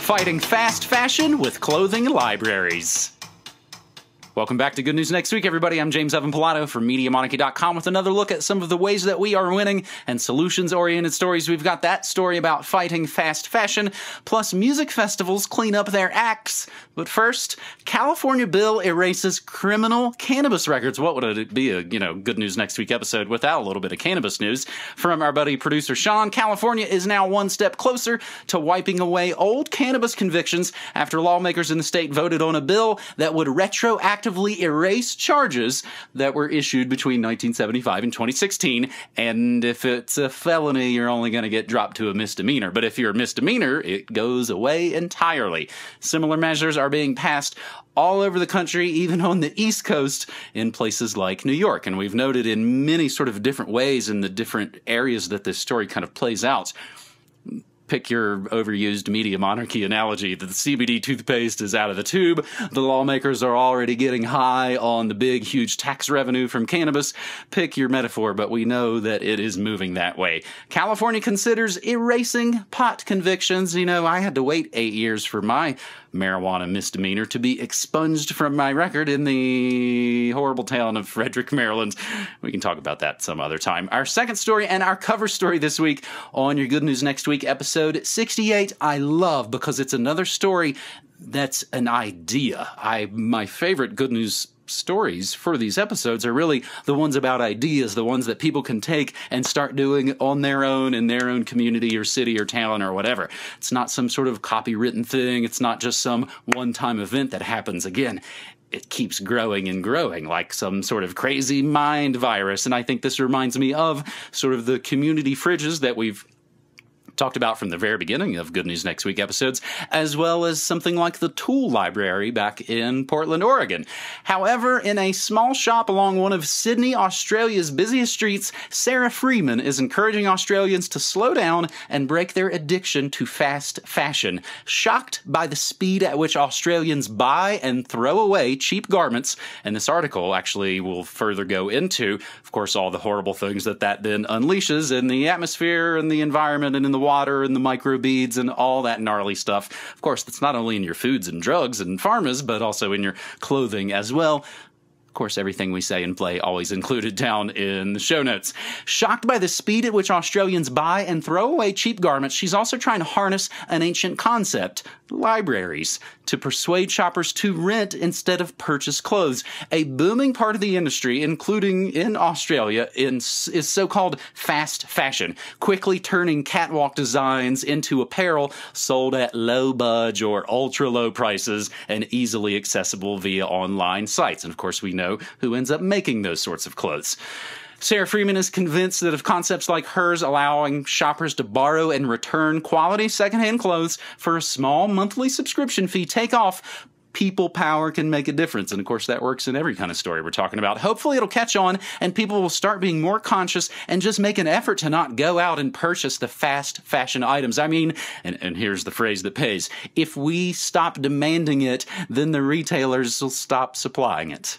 Fighting fast fashion with clothing libraries. Welcome back to Good News Next Week, everybody. I'm James Evan Pilato from MediaMonarchy.com with another look at some of the ways that we are winning and solutions oriented stories. We've got that story about fighting fast fashion, plus music festivals clean up their acts. But first, California bill erases criminal cannabis records. What would it be a, you know, Good News Next Week episode without a little bit of cannabis news? From our buddy producer Sean, California is now one step closer to wiping away old cannabis convictions after lawmakers in the state voted on a bill that would retroactively erase charges that were issued between 1975 and 2016. And if it's a felony, you're only going to get dropped to a misdemeanor. But if you're a misdemeanor, it goes away entirely. Similar measures are being passed all over the country, even on the East Coast in places like New York. And we've noted in many sort of different ways in the different areas that this story kind of plays out pick your overused media monarchy analogy that the CBD toothpaste is out of the tube. The lawmakers are already getting high on the big, huge tax revenue from cannabis. Pick your metaphor, but we know that it is moving that way. California considers erasing pot convictions. You know, I had to wait eight years for my marijuana misdemeanor to be expunged from my record in the horrible town of Frederick, Maryland. We can talk about that some other time. Our second story and our cover story this week on your Good News Next Week episode 68, I love because it's another story that's an idea. I my favorite Good News stories for these episodes are really the ones about ideas, the ones that people can take and start doing on their own in their own community or city or town or whatever. It's not some sort of copywritten thing, it's not just some one time event that happens again. It keeps growing and growing like some sort of crazy mind virus. And I think this reminds me of sort of the community fridges that we've talked about from the very beginning of Good News Next Week episodes, as well as something like the Tool Library back in Portland, Oregon. However, in a small shop along one of Sydney, Australia's busiest streets, Sarah Freeman is encouraging Australians to slow down and break their addiction to fast fashion. Shocked by the speed at which Australians buy and throw away cheap garments, and this article actually will further go into, of course, all the horrible things that that then unleashes in the atmosphere and the environment and in the water and the microbeads and all that gnarly stuff. Of course, that's not only in your foods and drugs and pharmas, but also in your clothing as well. Of course, everything we say and play always included down in the show notes. Shocked by the speed at which Australians buy and throw away cheap garments, she's also trying to harness an ancient concept libraries to persuade shoppers to rent instead of purchase clothes. A booming part of the industry, including in Australia, in, is so called fast fashion, quickly turning catwalk designs into apparel sold at low budge or ultra low prices and easily accessible via online sites. And of course, we know who ends up making those sorts of clothes. Sarah Freeman is convinced that if concepts like hers allowing shoppers to borrow and return quality secondhand clothes for a small monthly subscription fee take off, people power can make a difference. And of course, that works in every kind of story we're talking about. Hopefully, it'll catch on and people will start being more conscious and just make an effort to not go out and purchase the fast fashion items. I mean, and, and here's the phrase that pays if we stop demanding it, then the retailers will stop supplying it.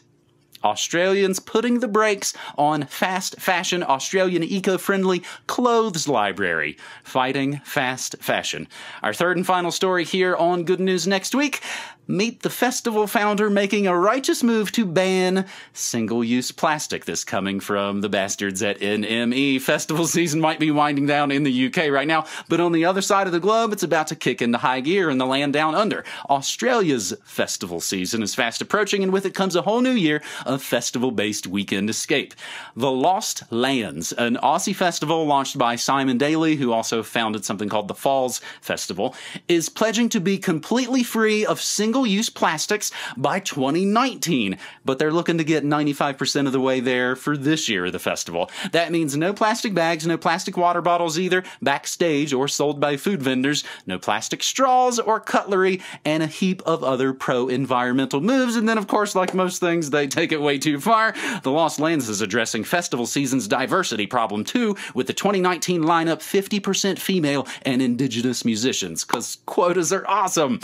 Australians putting the brakes on fast fashion Australian eco-friendly clothes library, fighting fast fashion. Our third and final story here on Good News Next Week. Meet the festival founder making a righteous move to ban single use plastic. This coming from the bastards at NME. Festival season might be winding down in the UK right now, but on the other side of the globe, it's about to kick into high gear in the land down under. Australia's festival season is fast approaching, and with it comes a whole new year of festival based weekend escape. The Lost Lands, an Aussie festival launched by Simon Daly, who also founded something called the Falls Festival, is pledging to be completely free of single use plastics by 2019. But they're looking to get 95% of the way there for this year of the festival. That means no plastic bags, no plastic water bottles either, backstage or sold by food vendors, no plastic straws or cutlery, and a heap of other pro environmental moves. And then, of course, like most things, they take it way too far. The Lost Lands is addressing festival season's diversity problem too, with the 2019 lineup 50% female and indigenous musicians, because quotas are awesome.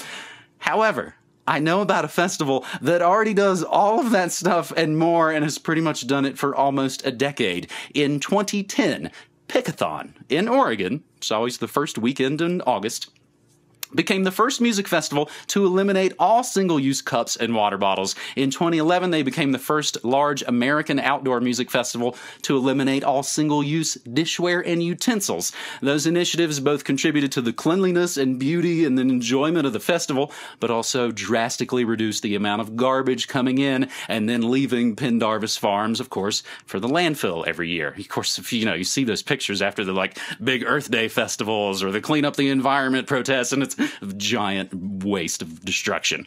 However, I know about a festival that already does all of that stuff and more and has pretty much done it for almost a decade. In 2010, Pickathon in Oregon, it's always the first weekend in August, became the first music festival to eliminate all single use cups and water bottles. In 2011, they became the first large American outdoor music festival to eliminate all single use dishware and utensils. Those initiatives both contributed to the cleanliness and beauty and the enjoyment of the festival, but also drastically reduced the amount of garbage coming in and then leaving Pendarvis Farms, of course, for the landfill every year. Of course, if you know, you see those pictures after the like big Earth Day festivals or the clean up the environment protests, and it's a giant waste of destruction.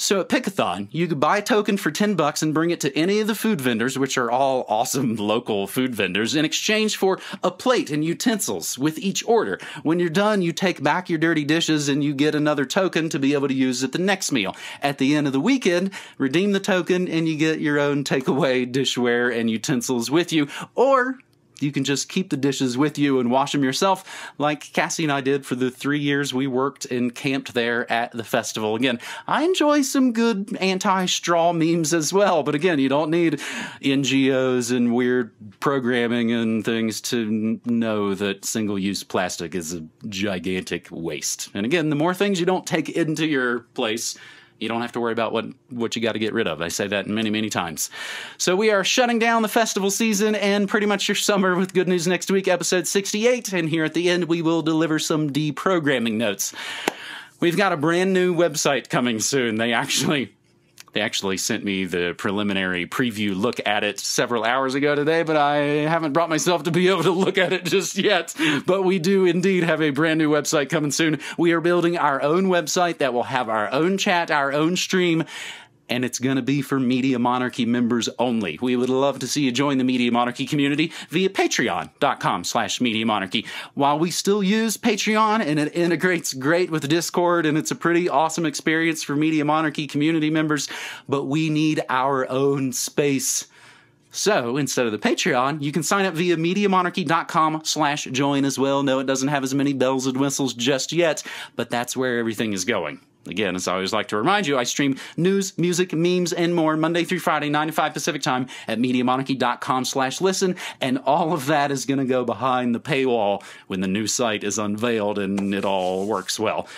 So at Pickathon, you could buy a token for 10 bucks and bring it to any of the food vendors, which are all awesome local food vendors, in exchange for a plate and utensils with each order. When you're done, you take back your dirty dishes and you get another token to be able to use at the next meal. At the end of the weekend, redeem the token and you get your own takeaway dishware and utensils with you. Or you can just keep the dishes with you and wash them yourself, like Cassie and I did for the three years we worked and camped there at the festival. Again, I enjoy some good anti straw memes as well, but again, you don't need NGOs and weird programming and things to know that single use plastic is a gigantic waste. And again, the more things you don't take into your place, you don't have to worry about what, what you got to get rid of. I say that many, many times. So we are shutting down the festival season and pretty much your summer with Good News Next Week, episode 68. And here at the end, we will deliver some deprogramming notes. We've got a brand new website coming soon. They actually they actually sent me the preliminary preview look at it several hours ago today, but I haven't brought myself to be able to look at it just yet. But we do indeed have a brand new website coming soon. We are building our own website that will have our own chat, our own stream, and it's going to be for Media Monarchy members only. We would love to see you join the Media Monarchy community via patreon.com slash Media Monarchy. While we still use Patreon and it integrates great with Discord and it's a pretty awesome experience for Media Monarchy community members, but we need our own space. So instead of the Patreon, you can sign up via MediaMonarchy.com slash join as well. No, it doesn't have as many bells and whistles just yet, but that's where everything is going. Again, as I always like to remind you, I stream news, music, memes, and more Monday through Friday, 9 to 5 Pacific time at MediaMonarchy.com slash listen, and all of that is going to go behind the paywall when the new site is unveiled and it all works well.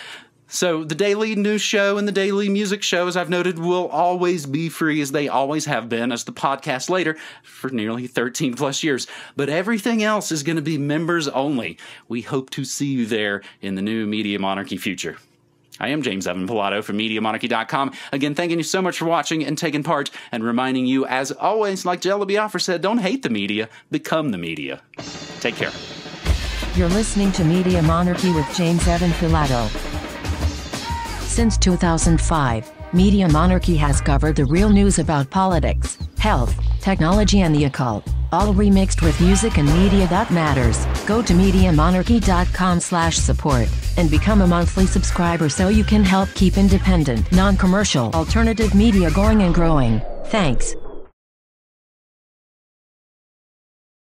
So the daily news show and the daily music show, as I've noted, will always be free as they always have been as the podcast later for nearly 13 plus years. But everything else is going to be members only. We hope to see you there in the new Media Monarchy future. I am James Evan Pilato from MediaMonarchy.com. Again, thanking you so much for watching and taking part, and reminding you, as always, like Jello Biafra said, don't hate the media, become the media. Take care. You're listening to Media Monarchy with James Evan Pilato. Since 2005, Media Monarchy has covered the real news about politics, health, technology, and the occult, all remixed with music and media that matters. Go to MediaMonarchy.com slash support and become a monthly subscriber so you can help keep independent, non-commercial, alternative media going and growing. Thanks.